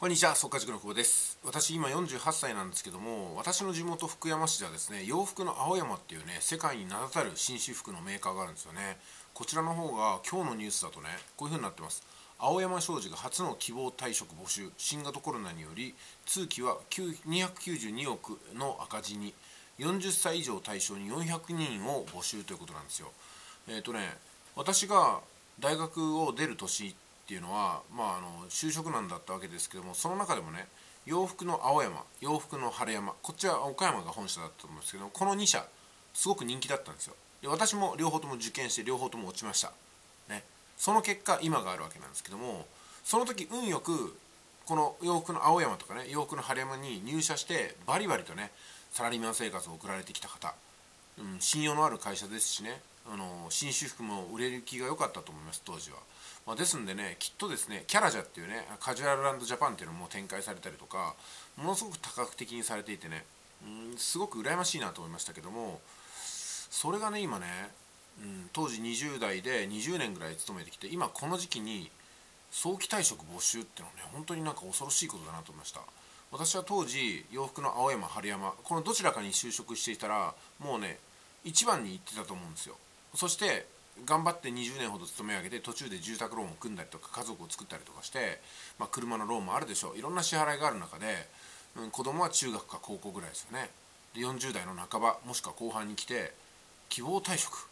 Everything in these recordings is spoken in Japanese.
こんにちは、速稼塾の久保です。私今48歳なんですけども、私の地元福山市ではですね、洋服の青山っていうね、世界に名だたる紳士服のメーカーがあるんですよね。こちらの方が今日のニュースだとね、こういう風になってます。青山商事が初の希望退職募集、新型コロナにより、通期は292億の赤字に、40歳以上対象に400人を募集ということなんですよ。えっ、とね、私が大学を出る年ていうのは、まあ、あの就職難だったわけですけどもその中でもね洋服の青山洋服の晴山こっちは岡山が本社だったと思うんですけどこの2社すごく人気だったんですよ。で私も両方とも受験して両方とも落ちました、ね、その結果今があるわけなんですけどもその時運よくこの洋服の青山とかね洋服の晴山に入社してバリバリとねサラリーマン生活を送られてきた方、うん、信用のある会社ですしね。あの紳士服も売れる気が良かったと思います当時は、まあ、ですんでねきっとですねキャラジャっていうねカジュアルランドジャパンっていうのも展開されたりとかものすごく多角的にされていてねうんすごく羨ましいなと思いましたけどもそれがね今ね、うん、当時20代で20年ぐらい勤めてきて今この時期に早期退職募集っていうのはね本当になんか恐ろしいことだなと思いました。私は当時洋服の青山春山このどちらかに就職していたらもうね一番に行ってたと思うんですよ。そして頑張って20年ほど勤め上げて途中で住宅ローンを組んだりとか家族を作ったりとかして、まあ、車のローンもあるでしょう。いろんな支払いがある中で、うん、子供は中学か高校ぐらいですよね。で40代の半ばもしくは後半に来て希望退職、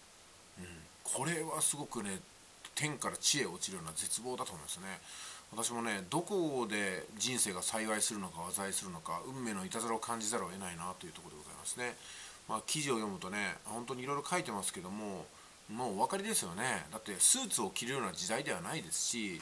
うん、これはすごくね天から地へ落ちるような絶望だと思いますね。私もねどこで人生が幸いするのか災いするのか運命のいたずらを感じざるを得ないなというところでございますね。まあ、記事を読むとね本当にいろいろ書いてますけどももうお分かりですよね。だってスーツを着るような時代ではないですし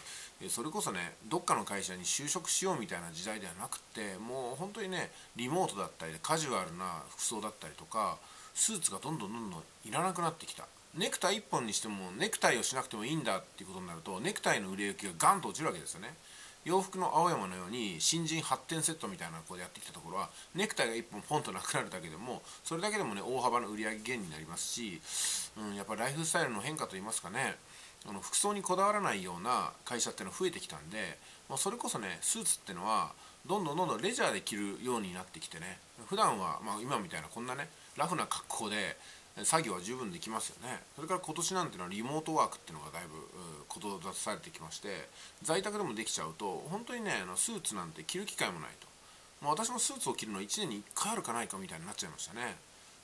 それこそねどっかの会社に就職しようみたいな時代ではなくてもう本当にねリモートだったりカジュアルな服装だったりとかスーツがどんどんどんどんいらなくなってきた。ネクタイ1本にしてもネクタイをしなくてもいいんだっていうことになるとネクタイの売れ行きがガンと落ちるわけですよね。洋服の青山のように新人発展セットみたいなこうやってきたところはネクタイが1本ポンとなくなるだけでもそれだけでもね大幅な売り上げ減になりますし、うん、やっぱライフスタイルの変化といいますかねあの服装にこだわらないような会社っていうのが増えてきたんで、まあ、それこそねスーツってのはどんどんどんどんレジャーで着るようになってきてね普段はまあ今みたいなこんなねラフな格好で作業は十分できますよね。それから今年なんていうのはリモートワークっていうのがだいぶこと出されてきまして在宅でもできちゃうと本当にねあのスーツなんて着る機会もないと、まあ、私もスーツを着るのは1年に1回あるかないかみたいになっちゃいましたね、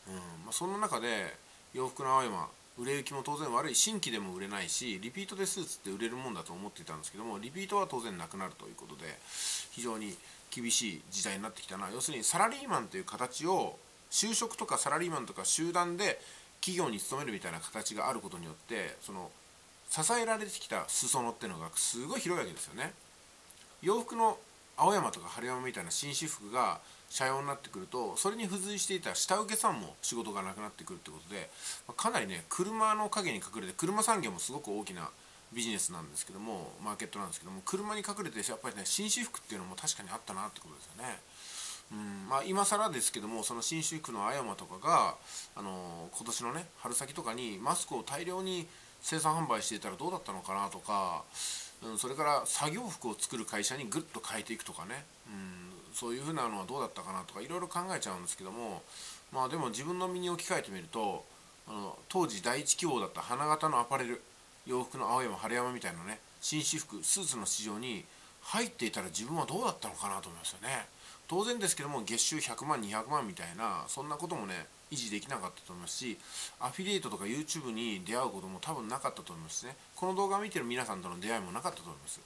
うん。まあ、そんな中で洋服の青山売れ行きも当然悪い。新規でも売れないしリピートでスーツって売れるもんだと思っていたんですけどもリピートは当然なくなるということで非常に厳しい時代になってきたな。要するにサラリーマンという形を就職とかサラリーマンとか集団で企業に勤めるみたいな形があることによってその支えられてきた裾野っていうのがすごい広いわけですよね。洋服の青山とか春山みたいな紳士服が社用になってくるとそれに付随していた下請けさんも仕事がなくなってくるってことでかなりね車の陰に隠れて車産業もすごく大きなビジネスなんですけどもマーケットなんですけども車に隠れてやっぱりね紳士服っていうのも確かにあったなってことですよね。うん。まあ、今更ですけどもその新種服の青山とかが、あの、今年のね春先とかにマスクを大量に生産販売していたらどうだったのかなとか、うん、それから作業服を作る会社にぐっと変えていくとかね、うん、そういうふうなのはどうだったかなとかいろいろ考えちゃうんですけどもまあでも自分の身に置き換えてみるとあの当時第一希望だった花形のアパレル洋服の青山春山みたいなね紳士服スーツの市場に入っていたら自分はどうだったのかなと思いますよね。当然ですけども月収100万200万みたいなそんなこともね維持できなかったと思いますしアフィリエイトとか YouTube に出会うことも多分なかったと思いますね。この動画を見てる皆さんとの出会いもなかったと思います。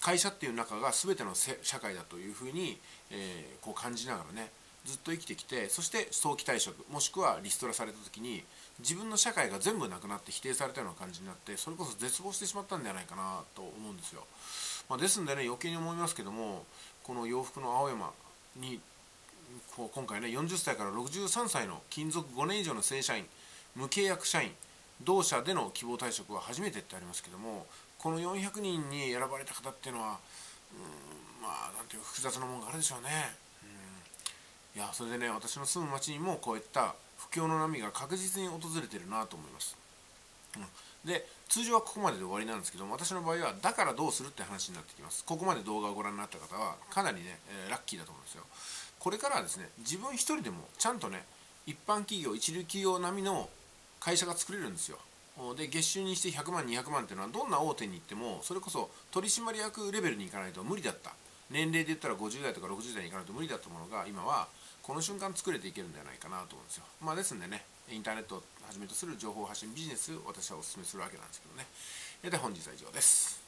会社っていう中が全ての社会だというふうに、えー、こう感じながらねずっと生きてきてそして早期退職もしくはリストラされた時に自分の社会が全部なくなって否定されたような感じになってそれこそ絶望してしまったんじゃないかなと思うんですよ、まあ、ですんでね余計に思いますけどもこの洋服の青山にこう今回ね40歳から63歳の勤続5年以上の正社員無契約社員同社での希望退職は初めてってありますけどもこの400人に選ばれた方っていうのはうんまあなんていう複雑なものがあるでしょうね、うん、いやそれでね私の住む町にもこういった不況の波が確実に訪れてるなと思います。うん。で通常はここまでで終わりなんですけど私の場合はだからどうするって話になってきます。ここまで動画をご覧になった方はかなりね、えー、ラッキーだと思うんですよ。これからはですね自分一人でもちゃんとね一般企業一流企業並みの会社が作れるんですよ。で月収にして100万200万っていうのはどんな大手に行ってもそれこそ取締役レベルに行かないと無理だった。年齢で言ったら50代とか60代に行かないと無理だったものが今はこの瞬間作れていけるんではないかなと思うんですよ。まあですんでねインターネットをはじめとする情報発信ビジネスを私はお勧めするわけなんですけどね。で本日は以上です。